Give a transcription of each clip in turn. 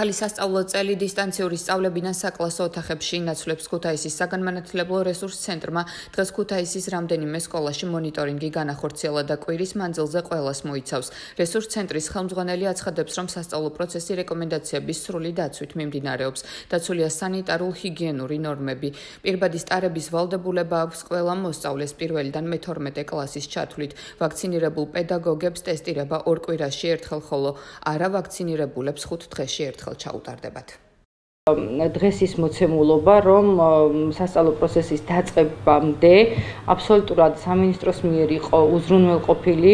ახალი სასწავლო წელი დისტანციური სწავლებიდან საკლასო ოთახებში ინაცვლებს ქუთაისის საგანმანათლებლო რესურს ცენტრმა. დღეს ქუთაისის რამდენიმე სკოლაში მონიტორინგი განახორციელა და კვირის მანძილზე ყველას მოიცავს. რესურს ცენტრის ხელმძღვანელი აცხადებს რომ სასწავლო პროცესი რეკომენდაციების სრული დაცვით მიმდინარეობს. დაცულია სანიტარულ ჰიგიენური ნორმები. პირბადის ტარების ვალდებულება აქვს ყველა მოსწავლეს პირველიდან მე-12 კლასის ჩათვლით. ვაქცინირებულ პედაგოგებს ტესტირება ორ კვირაში ერთხელ ხოლო არა ვაქცინირებულებს ხუთ დღეში ერთხელ ერთხელ ჩაუტარდებათ. დღეს ის მოცემულობა, რომ სასწავლო პროცესის დაწყებამდე აბსოლუტურად სამინისტროს მიერ იყო უზრუნველყოფილი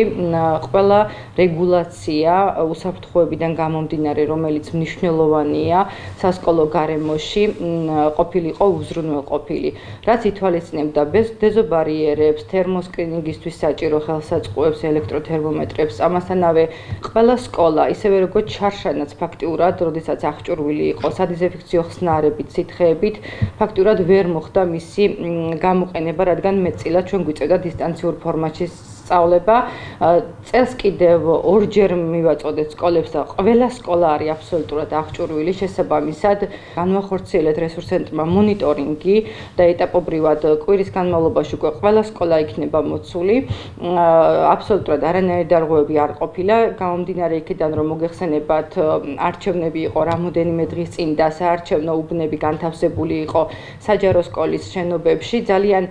ყველა რეგულაცია უსაფრთხოებიდან გამომდინარე, რომელიც მნიშვნელოვანია სასკოლო გარემოში, ყოფილიყო უზრუნველყოფილი. რაც ითვალისწინებდა დეზობარიერებს, თერმოსკრინინგისთვის საჭირო ხელსაწყოებს, ელექტროთერმომეტრებს, ამასთანავე ყველა სკოლა, ისევე როგორც ჩარშანაც ფაქტიურად, როდესაც აღჭურვილი იყო სადიზეფიქ ინფექციო ხსნარებით, სითხეებით, ფაქტურად ვერ მოხდა მისი გამოყენება, რადგან მეტწილად ჩვენ გვიწევდა დისტანციურ ფორმატში სწავლება წელს კიდევ ორჯერ მივაწოდეთ სკოლებს და ყველა სკოლა არის აბსოლუტურად აღჭურვილი შესაბამისად განვახორციელეთ რესურს ცენტრმა მონიტორინგი და ეტაპობრივად კვირის განმავლობაში უკვე ყველა სკოლა იქნება მოცული. აბსოლუტურად არანაირი დარღვევები არ ყოფილა. გამომდინარე იქიდან რომ მოგეხსენებათ არჩევნები იყო რამოდენიმე დღის წინ და საარჩევნო უბნები განთავსებული იყო საჯარო სკოლის შენობებში. ძალიან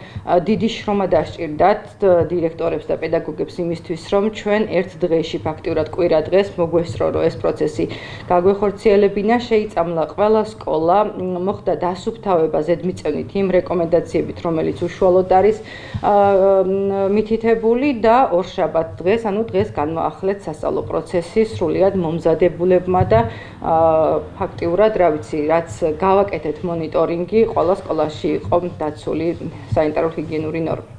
დიდი შრომა დასჭირდათ დირექტორებს და პედაგოგებს იმისთვის, რომ ჩვენ ერთ დღეში ფაქტიურად კვირა დღეს მოგვესწრო, რომ ეს პროცესი გაგვეხორციელებინა, შეიწამლა ყველა სკოლა, მოხდა დასუფთავება ზედმიწევნით იმ რეკომენდაციებით, რომელიც უშუალოდ არის მითითებული და ორშაბათ დღეს, ანუ დღეს განმოახლეთ სასწავლო პროცესი სრულიად მომზადებულებმა და ფაქტიურად, რა ვიცი, რაც გავაკეთეთ მონიტორინგი, ყველა სკოლაში იყო დაცული სანიტარო-ჰიგიენური ნორმები.